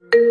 Thank you.